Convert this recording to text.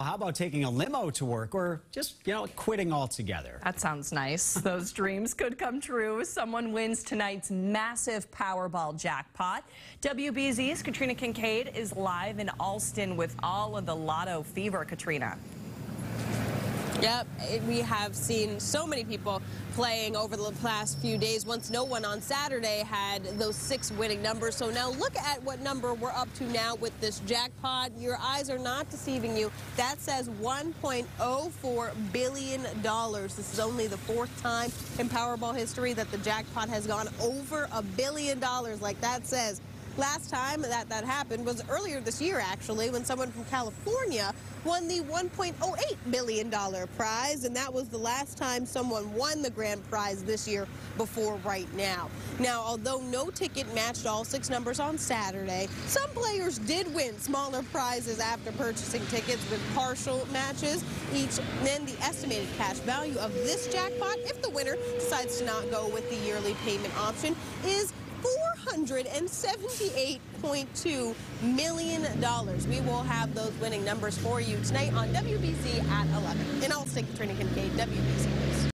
How about taking a limo to work or just, you know, quitting altogether? That sounds nice. Those dreams could come true. If someone wins tonight's massive Powerball jackpot. WBZ's Katrina Kincade is live in Allston with all of the lotto fever, Katrina. Yep, we have seen so many people playing over the past few days. Once no one on Saturday had those six winning numbers. So now look at what number we're up to now with this jackpot. Your eyes are not deceiving you. That says $1.04 billion. This is only the fourth time in Powerball history that the jackpot has gone over a billion dollars like that says. Last time that that happened was earlier this year, actually, when someone from California won the $1.08 billion prize, and that was the last time someone won the grand prize this year before right now. Now, although no ticket matched all six numbers on Saturday, some players did win smaller prizes after purchasing tickets with partial matches. Each, then the estimated cash value of this jackpot, if the winner decides to not go with the yearly payment option, is $478.2 million. We will have those winning numbers for you tonight on WBZ at 11. And I'll stay Katrina Kincade, WBZ.